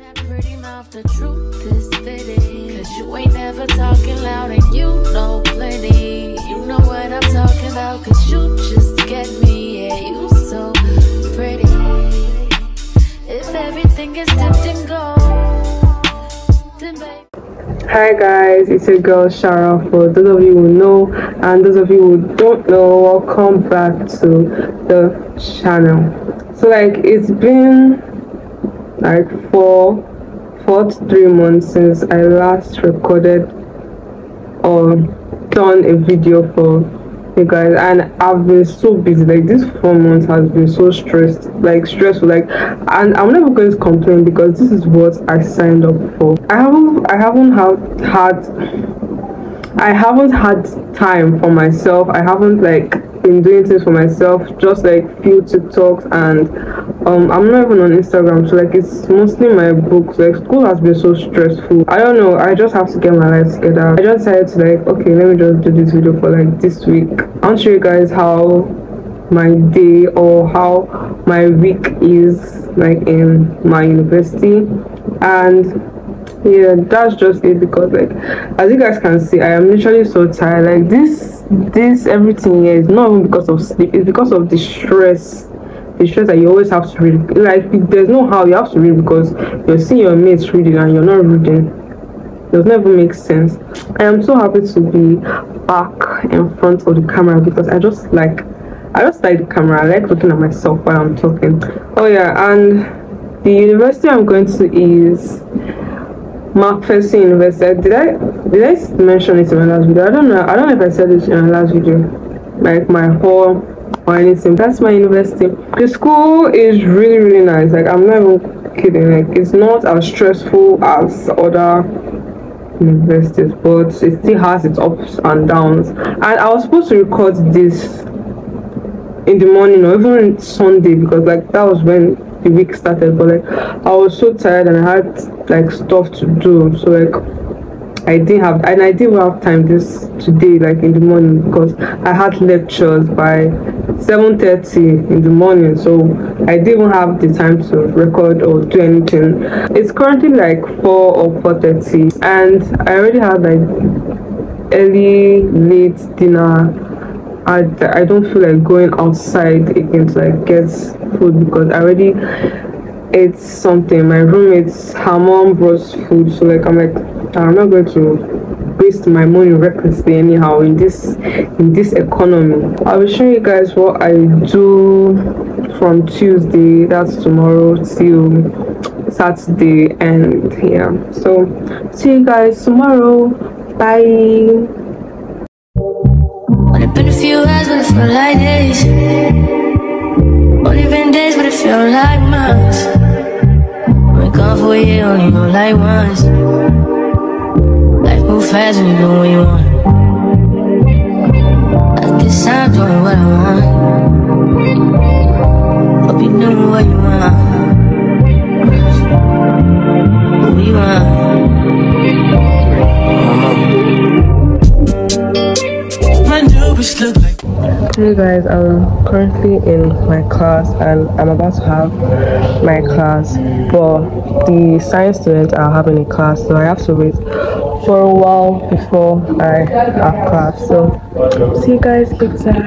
that pretty mouth, the truth is fitting. Cause you ain't never talking loud and you know plenty. You know what I'm talking about, cause you just get me. Yeah, you so pretty. If everything is dipped in gold, then baby. Hi guys, it's your girl Shara. For those of you who know and those of you who don't know, welcome back to the channel. So like it's been like four, four to three months since I last recorded or done a video for you guys. And I've been so busy. Like this four months has been so stressed like stressful. Like and I'm never going to complain because this is what I signed up for. I haven't I haven't had had I haven't had time for myself. I haven't like been doing things for myself just like few TikToks and um I'm not even on Instagram so like it's mostly my books. Like school has been so stressful. I don't know I just have to get my life together. I just decided to like okay let me just do this video for like this week. I'll show you guys how my day or how my week is like in my university. And yeah that's just it because like as you guys can see i am literally so tired. Like this this everything here is not even because of sleep. It's because of the stress the stress that you always have to read like there's no how you have to read because you're seeing your mates reading and you're not reading it does never make sense i am so happy to be back in front of the camera because i just like i just like the camera i like looking at myself while i'm talking oh yeah and the university i'm going to is McPherson University. Uh, did I did I mention it in my last video? I don't know. I don't know if I said it in my last video. Like my hall or anything. That's my university. The school is really really nice. Like I'm not even kidding. Like it's not as stressful as other universities, but it still has its ups and downs. And I was supposed to record this in the morning or even Sunday because like that was when the week started but like I was so tired and I had like stuff to do so like I didn't have and I didn't have time this today like in the morning because I had lectures by 7:30 in the morning so I didn't have the time to record or do anything it's currently like 4 or 4:30 and I already had like early late dinner I, I don't feel like going outside again to like get food because I already ate something. My roommates, her mom brought food, so like I'm like I'm not going to waste my money recklessly anyhow in this in this economy. I will show you guys what I do from Tuesday, that's tomorrow till Saturday and yeah. So see you guys tomorrow. Bye. Only been days. But it like months. Gone for a year, only know like once. Move fast when you do what you want. I guess I'm doing what I want. Hope you doing what you want. What you want. Hey guys, I'm currently in my class and I'm about to have my class. But the science students are having a class, so I have to wait for a while before I have class. So see you guys later.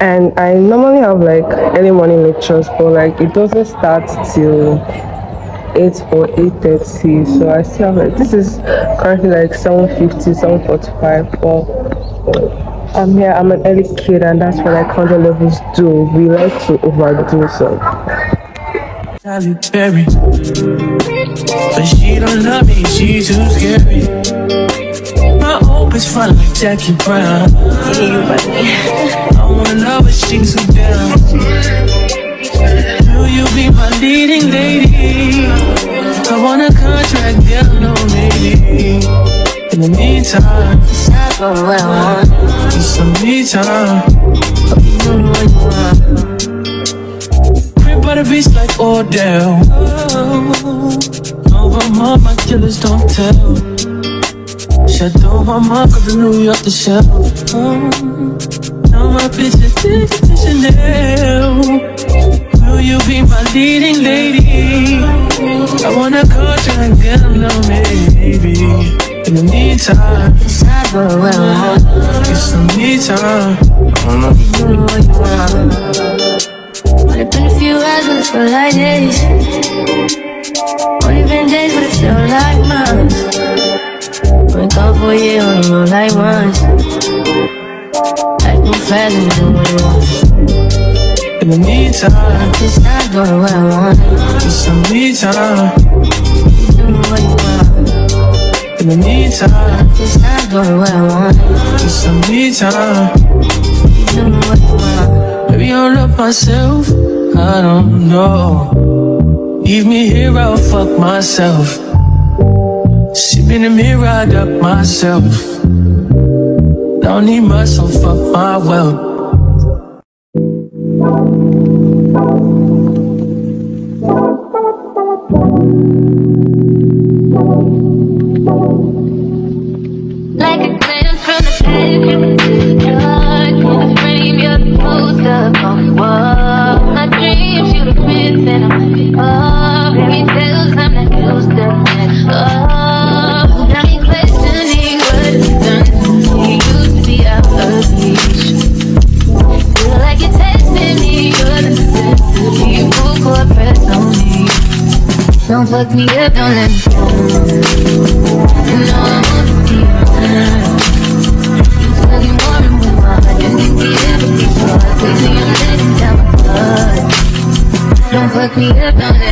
And I normally have like early morning lectures, but like it doesn't start till 8 or 8.30 so i still have like this is currently like 7.50 7.45 but i'm here i'm an early kid and that's what like 100 levels do we like to overdo so Berry. But she don't love me, she's too scary. My hope is fun like Jackie Brown. I wanna love her, she's too down. Will you be my leading lady? I want a contract, yellow lady. In the meantime, Stop doing what I want. just some me time. Hope you doing what you want. Crib by the beach like Odell. Oh, over my, my killers don't tell. Shadow my mark of the New York the shell. Oh, now my bitch is Chanel. Will you be my leading lady? I wanna go try and get me, baby. In the meantime, I want. get some me time. I don't know. You. Only been a few hours, but it feel like days. Only been days, but it feel like months. Been gone for a year, only know like once. Life move fast and what you want. In the meantime, Decide doing what I want. get some me time. Do what you want. In the meantime, Decide doing what I want. get some me time. Do what you want. Maybe I'll love myself. I don't know. Leave me here, I'll fuck myself. Sleep in the mirror, I duck myself. Don't need myself, fuck my wealth. Like a glance from the back to the dark In the frame, you're the poster on the wall fuck me up, don't let me down No, I wanna be around You fucking warm with my heart You letting down my Don't fuck me up, don't let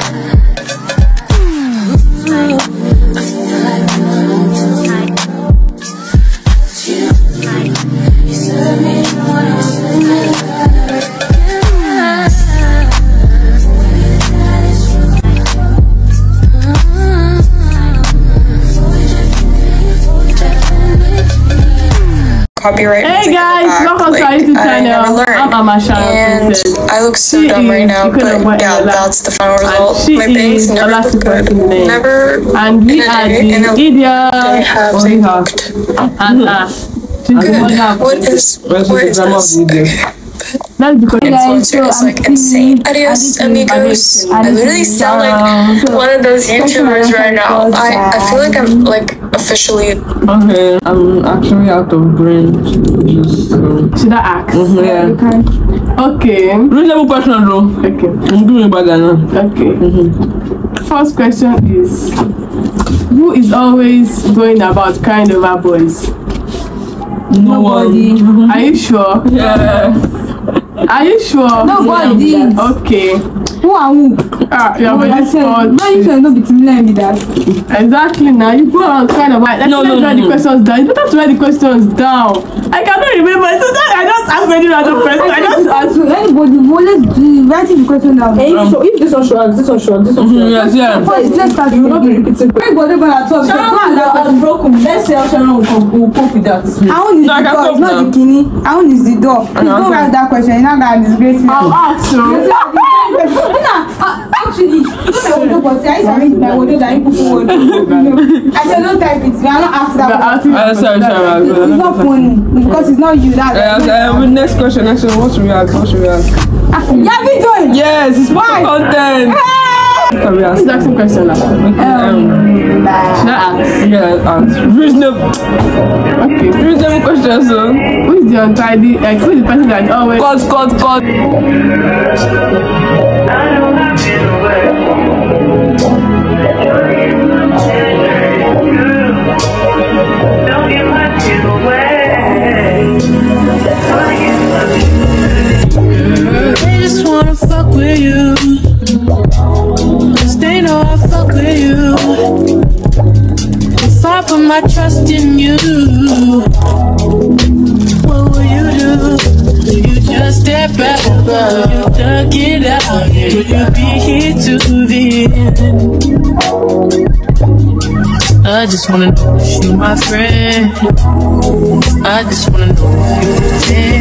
yeah. Welcome to Like, our YouTube I channel. never learned. I'm Amasha And Princess. I look so She dumb right now, but yeah, that's the final result. My bangs never look good. Name. Never. And we in a are day, the in a- idiot They have on they her. looked And us. good. What is what is this? That's because Influencer is like insane. Adios, amigos. I literally sound like one of those YouTubers right now. I, I feel like I'm like officially. Okay, I'm actually out of brain. Just so. Should I ask? Mhm, yeah. Okay. Reasonable question though. Okay. I'm doing about now. Okay. Mm-hmm. First question is Who is always going about crying over boys? No Nobody. one. Are you sure? Yeah. Are you sure? Nobody. Okay. Who are who? Ah, you're I very said, smart. why you should not be similar with that? Exactly now. You go around kind of like let's No, no, let's write no, the no. questions down. It's better to write the questions down. I cannot remember. So that I just ask any random person. I just ask So anybody, well, let's do writing the question down. Hey, so if this one should ask, this one should ask, this one should Mhm, ask. Yes, yeah. First, let's start You will not be again. repeating. Everybody gonna talk. So, Sharon go and will ask have broken. Let's say Sharon will cope, will cope with that. Our own is No, I the can door, talk it's not now. the kidney. Our own is the door. If you know, don't okay. write that question, you're not gonna disgrace me. I'll ask so. Actually, I said, don't type it. You are not asked that. Uh, sorry, sorry. It's not funny because it's not you. That. Uh, uh, next question, next question. What should we ask? What should we ask? Yeah, be doing. Yes, it's Why? content. Can we ask? Asking question? Okay, um, Should I ask? yeah, ask. Reasonable, Okay. reasonable question, so. Who is the untidy? Like who is the person that always Cut, cut, cut. I just wanna fuck with you. 'Cause they know I fuck with you. If I put my trust in you, step back, you duck it out. Will you be here to the end? I just wanna know if you my friend. I just wanna know if you pretending.